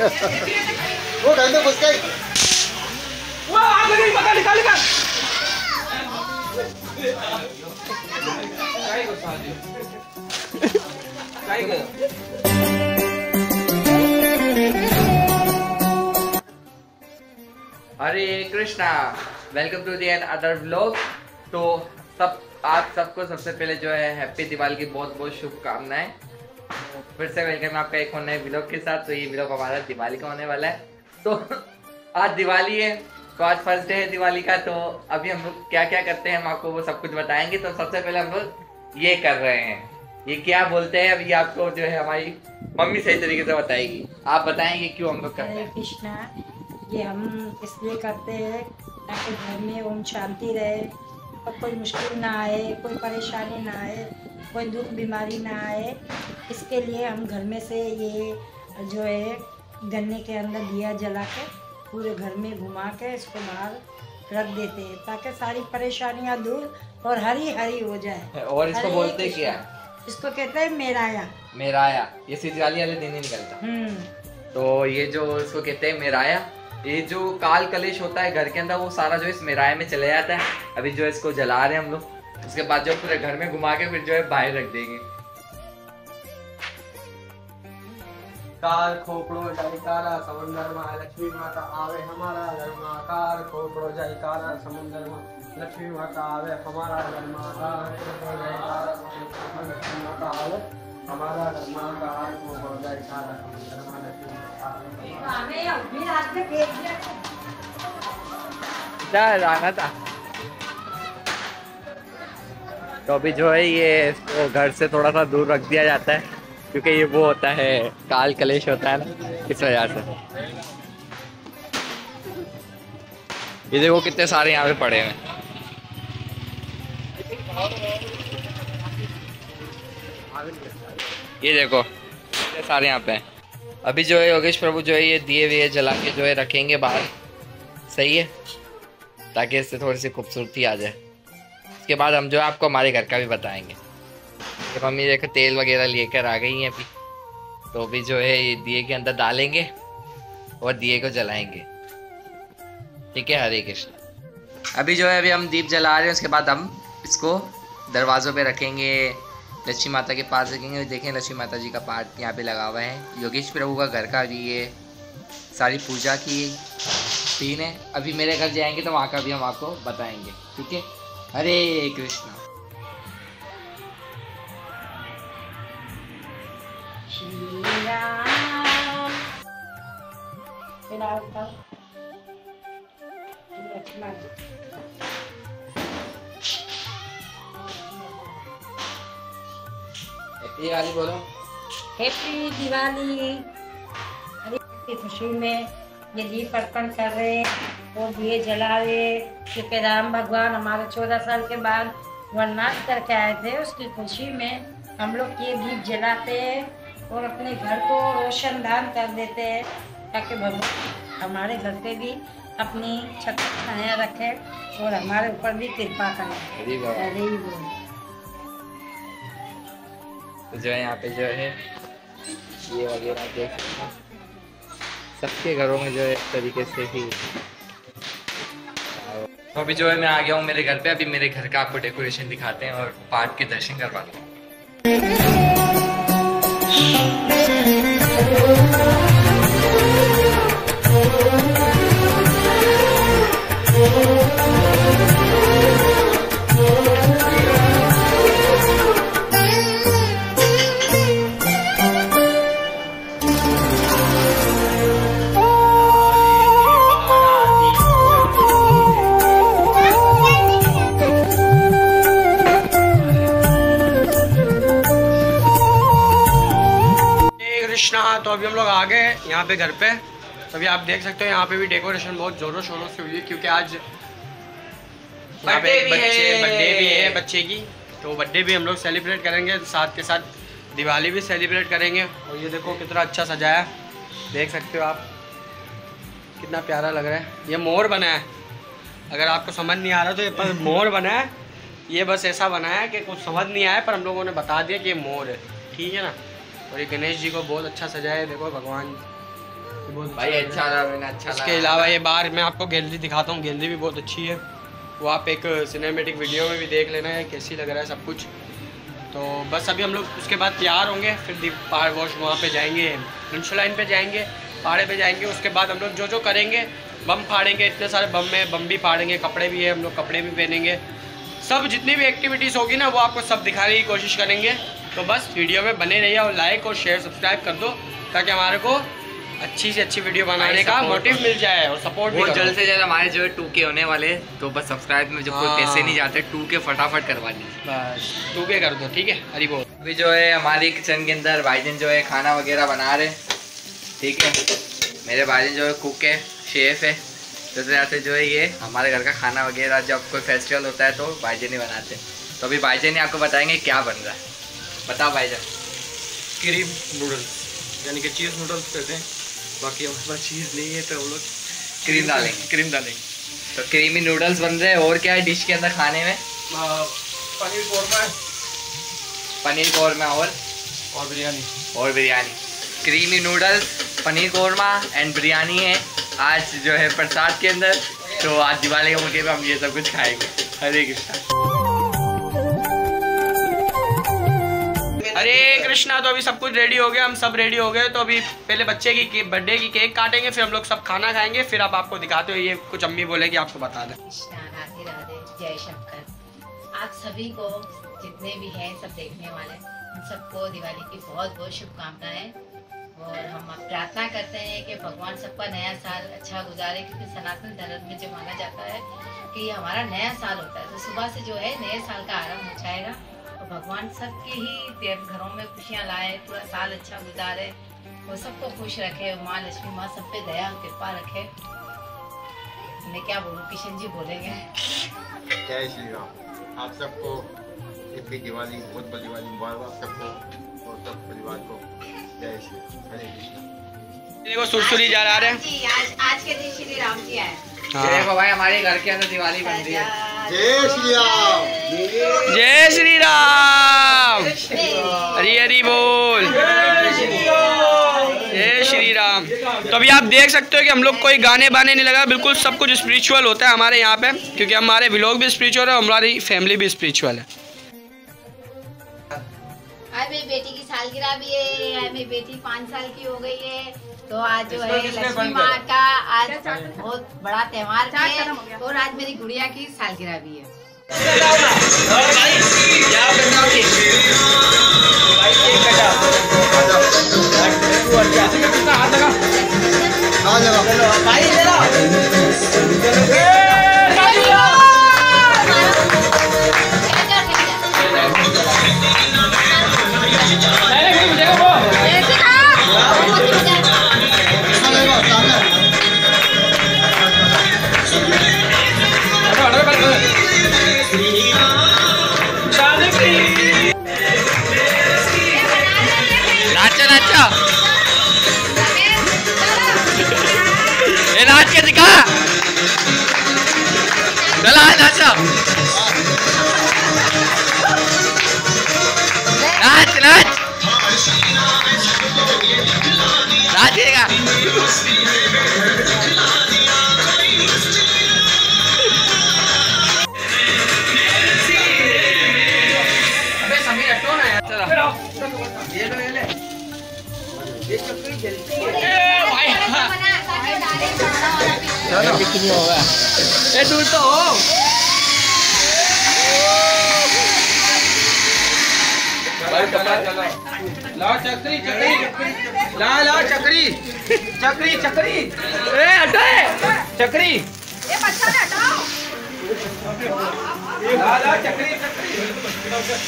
अंदर घुस गई वो आग लगी पकड़ निकाल निकाल Hare Krishna welcome to the other vlog तो सब आप सबको सबसे पहले जो है हैप्पी दिवाली की बहुत बहुत शुभकामनाएँ। फिर से वेलकम है आपका एक और नए व्लॉग के साथ। तो ये व्लॉग हमारा दिवाली का होने वाला है। तो आज दिवाली है तो आज फ़र्स्ट डे है दिवाली का तो अभी हम लोग क्या क्या करते हैं हम आपको वो सब कुछ बताएँगे। तो सबसे पहले हम लोग ये कर रहे हैं। ये क्या बोलते हैं, अभी आपको जो है हमारी मम्मी सही तरीके से बताएगी। आप बताएँगे क्यों हम लोग करते हैं। कृष्णा, ये हम इसलिए करते हैं ताकि घर में ओम शांति रहे। और कोई मुश्किल ना आए कोई परेशानी ना आए कोई दुख बीमारी ना आए इसके लिए हम घर में से ये जो है गन्ने के अंदर दिया जला के पूरे घर में घुमा के इसको बाहर रख देते हैं ताकि सारी परेशानियाँ दूर और हरी हरी हो जाए। और इसको बोलते क्या? इसको कहते हैं मेराया। मेराया ये सिर्फ़ वाले दिन ही निकलता। हम्म। तो ये जो इसको कहते हैं मेराया ये जो काल कलेश होता है घर के अंदर, वो सारा जो इस मेराया में चले जाता है। अभी जो इसको जला रहे हैं हम लोग, उसके बाद जो पूरे घर में घुमा के फिर जो है बाहर रख देंगे। कार खोपड़ो जयकारा समुंदर में, लक्ष्मी माता आवे हमारा घर में। कार खोपड़ो जयकारा समुंदर में, लक्ष्मी माता आवे हमारा घर में। कार खोपड़ो जयकारा हमारा था तो अभी जो है ये इसको घर से थोड़ा सा दूर रख दिया जाता है क्योंकि ये वो होता है काल कलेश होता है ना इस वजह से। ये देखो कितने सारे यहाँ पे पड़े हुए हैं। ये देखो कितने सारे यहाँ पे अभी जो है योगेश प्रभु जो है ये दिए विए जला के जो है रखेंगे बाहर। सही है? ताकि इससे थोड़ी सी खूबसूरती आ जाए। उसके बाद हम जो है आपको हमारे घर का भी बताएँगे। कि मम्मी देखो, तेल वगैरह लेकर आ गई हैं अभी तो अभी जो है ये दिए के अंदर डालेंगे और दिए को जलाएँगे। ठीक है? हरे कृष्ण। अभी जो है, अभी हम दीप जला रहे हैं, उसके बाद हम इसको दरवाज़ों पे रखेंगे। लक्ष्मी माता के पास रखेंगे देखें लक्ष्मी माता जी का पाठ यहाँ पे लगा हुआ है। योगेश प्रभु का घर का भी ये सारी पूजा की सीन है। अभी मेरे घर जाएँगे तो वहाँ का भी हम आपको बताएँगे, ठीक है? हरे कृष्णा। ये वाली बोलो। हैप्पी दिवाली अरे की खुशी में ये दीप अर्पण कर रहे हैं और दिए जला रहे क्योंकि राम भगवान हमारे चौदह साल के बाद वनवास करके आए थे उसकी खुशी में हम लोग ये दीप जलाते हैं और अपने घर को रोशनदान कर देते हैं ताकि भगवान हमारे घर पे भी अपनी छत छाया रखें और हमारे ऊपर भी कृपा करें। अरे जो है यहाँ पे जो है, ये वगैरह देख सकते हैं। सबके घरों में जो है तरीके से ही। तो अभी जो है मैं आ गया हूँ मेरे घर पे। अभी मेरे घर का आपको डेकोरेशन दिखाते हैं और पार्क के दर्शन करवाते हैं। पे घर पे। अभी आप देख सकते हो यहाँ पे भी डेकोरेशन बहुत जोरों शोरों से हुई है क्योंकि आज यहाँ पे भी बच्चे। बर्थडे भी है बच्चे की। तो बर्थडे भी हम लोग सेलिब्रेट करेंगे साथ के साथ दिवाली भी सेलिब्रेट करेंगे। और ये देखो कितना अच्छा सजाया। देख सकते हो आप कितना प्यारा लग रहा है। ये मोर बना है। अगर आपको समझ नहीं आ रहा तो ये पर मोर बना है। ये बस ऐसा बना है कि कुछ समझ नहीं आया पर हम लोगों ने बता दिया कि ये मोर है। ठीक है ना? और ये गणेश जी को बहुत अच्छा सजाया है। देखो भगवान भाई अच्छा रहा मैंने अच्छा इसके अलावा ये बाहर मैं आपको गैलरी दिखाता हूँ गैलरी भी बहुत अच्छी है। वो आप एक सिनेमेटिक वीडियो में भी देख लेना है कैसी लग रहा है सब कुछ। तो बस अभी हम लोग उसके बाद तैयार होंगे फिर पहाड़ वॉश वहाँ पे जाएँगे लाइन पे जाएँगे पहाड़े पे जाएँगे उसके बाद हम लोग जो जो करेंगे बम फाड़ेंगे इतने सारे बम में बम भी फाड़ेंगे कपड़े भी है हम लोग कपड़े भी पहनेंगे। सब जितनी भी एक्टिविटीज़ होगी ना वो आपको सब दिखाने की कोशिश करेंगे। तो बस वीडियो में बने रहिए और लाइक और शेयर सब्सक्राइब कर दो ताकि हमारे को अच्छी से अच्छी वीडियो बनाने का मोटिव मिल जाए और सपोर्ट भी जल्द से जल्द हमारे जो है टू के होने वाले तो बस सब्सक्राइब में जो कोई हाँ। पैसे नहीं जाते टू के फटाफट करवा लीजिए। बस तू भी कर दो ठीक है? हरी बोल। अभी जो है हमारी किचन के अंदर भाईजन जो है खाना वगैरह बना रहे ठीक है? मेरे भाईजन जो है कुक है शेफ है। तो इस तरह से जो है ये हमारे घर का खाना वगैरह जब कोई फेस्टिवल होता है तो भाईजन ही बनाते हैं। तो अभी भाईजन ही आपको बताएँगे क्या बन रहा है। बताओ भाईजन। क्रीम नूडल्स यानी कि चीज़ नूडल्स कहते हैं। बाकी हमारे पास चीज़ नहीं है तो हम लोग क्रीम डालेंगे। क्रीम डालेंगे। तो क्रीमी नूडल्स बन रहे हैं। और क्या है डिश के अंदर खाने में? पनीर कौरमा पनीर कौरमा और? और बिरयानी। और biryani. Creamy noodles paneer korma and biryani है। आज जो है प्रसाद के अंदर। तो आज दिवाली के मौके पर हम ये सब कुछ खाएँगे। हरे कृष्णा। हरे कृष्णा तो अभी सब कुछ रेडी हो गया, हम सब रेडी हो गए तो अभी पहले बच्चे की बर्थडे की केक काटेंगे, फिर हम लोग सब खाना खाएँगे, फिर आप आपको दिखाते हो, ये कुछ अम्मी बोले कि आपको बता दें। जय शंकर। आप सभी को जितने भी हैं, सब देखने वाले उन सबको दिवाली की बहुत बहुत शुभकामनाएँ, और हम प्रार्थना करते हैं कि भगवान सबका नया साल अच्छा गुजारे, क्योंकि सनातन धर्म में जो माना जाता है कि हमारा नया साल होता है। तो सुबह से जो है, नए साल का आरंभ हो जाएगा। भगवान सबके ही देव घरों में खुशियाँ लाए पूरा साल अच्छा गुजारे वो सबको खुश रखे माँ लक्ष्मी माँ सब पे दया कृपा रखे। मैं क्या बोलूँ किशन जी बोलेंगे। जय श्री राम। आप सबको हैप्पी दिवाली बहुत बहुत दिवाली मुबारक आप सबको और सब परिवार को जय श्री हरे कृष्णा। देखो सुरसुरी जा रहा है। आज आज के दिन श्री राम जी आए। देखो भाई हमारे घर के अंदर दिवाली बन रही है। जय श्री राम जय श्री राम हरी हरी बोल। जय श्री राम तो अभी आप देख सकते हो कि हम लोग कोई गाने बाने नहीं लगा। बिल्कुल सब कुछ स्पिरिचुअल होता है हमारे यहाँ पे क्योंकि हमारे व्लॉग भी स्पिरिचुअल है और हमारी फैमिली भी स्पिरिचुअल है। आज मेरी बेटी की सालगिरह भी है आज मेरी बेटी पाँच साल की हो गई है। तो आज जो है लक्ष्मी माँ का आज बहुत बड़ा त्यौहार है और आज मेरी गुड़िया की सालगिरह भी है। चला ए दूर तो हो लाओ चक्री चक्री ला ला चक्री चक्री चक्री ए हटे चक्री ला ला चक्री चक्री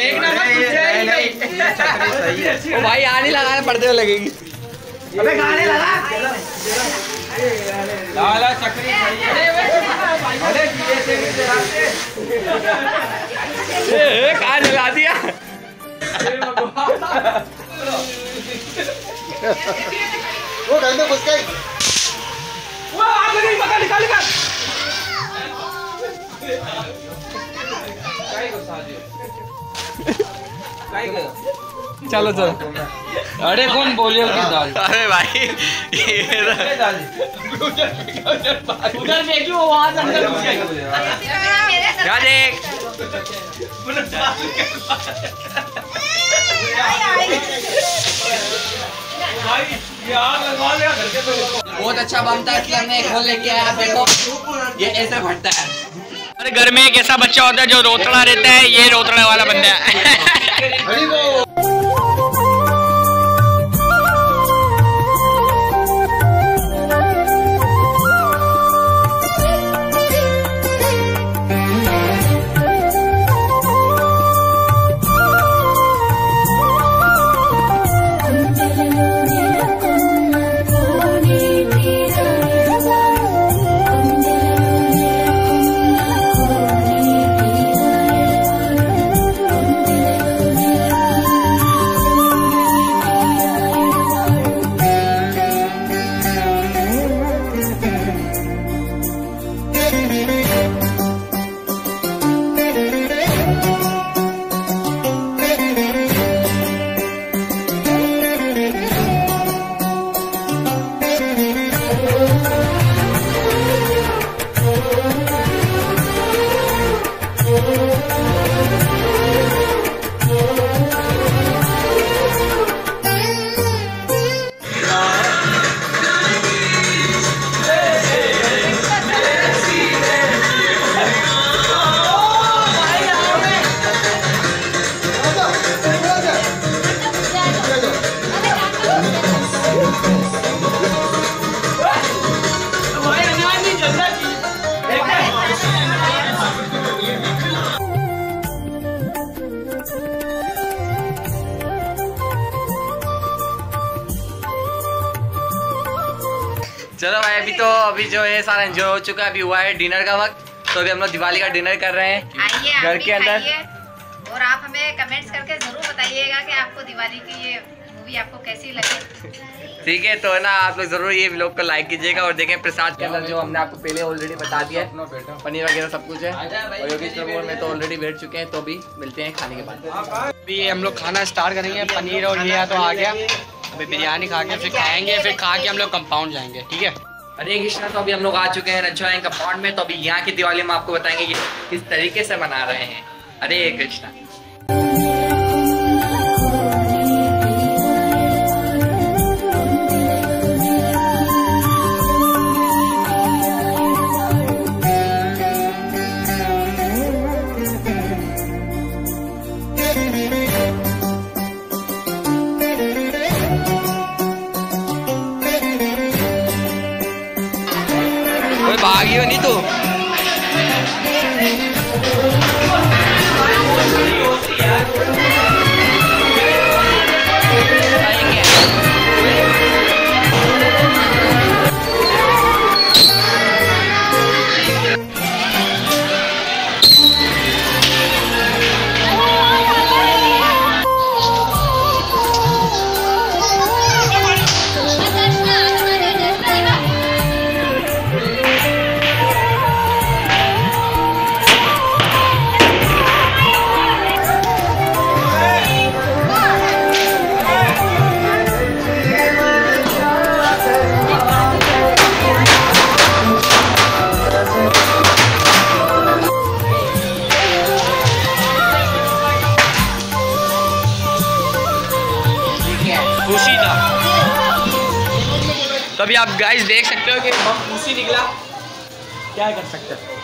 एक ना मत पीछे चक्री सही है ओ भाई आने लगा पड़ते हुए लगेगी अबे गाने लगा। ला ला चक्री सही है। अरे ये से ए कहाँ जला दिया। वो घर में घुस गई वो आग लगी पकड़ निकाल निकाल। काई को साजियो काई को चलो चलो। अरे कौन बोलियो की दाल अरे भाई ये उधर देखियो वहाँ से अंदर घुस गई। क्या देख। बहुत अच्छा बनता है इसलिए हमने खोल लेके आया। देखो ये ऐसे फटता है। अरे घर में एक ऐसा बच्चा होता है जो रोतड़ा रहता है ये रोतड़े वाला बंदा है। चलो भाई अभी तो अभी जो है सारा एंजॉय हो चुका है अभी हुआ है डिनर का वक्त। तो अभी हम लोग दिवाली का डिनर कर रहे हैं। घर के अंदर। और आप हमें कमेंट्स करके ज़रूर बताइएगा कि आपको दिवाली की ये मूवी आपको कैसी लगी। ठीक है तो है ना आप लोग ज़रूर ये व्लॉग को लाइक कीजिएगा और देखें प्रसाद के अंदर जो हमने आपको पहले ऑलरेडी बता दिया है। पनीर वगैरह सब कुछ है। और योगेश प्रभु मैं तो ऑलरेडी बैठ चुके हैं तो अभी मिलते हैं खाने के बाद। अभी हम लोग खाना स्टार्ट करेंगे पनीर और ये तो आ गया। अभी बिरयानी खा के फिर खाएँगे, फिर खा के हम लोग कंपाउंड जाएँगे, ठीक है? अरे कृष्णा तो अभी हम लोग आ चुके हैं रंजो कंपाउंड में तो अभी यहाँ की दिवाली हम आपको बताएँगे ये किस तरीके से मना रहे हैं। अरे कृष्णा। आप गाइस देख सकते हो कि बम उसी निकला। क्या कर सकते हैं?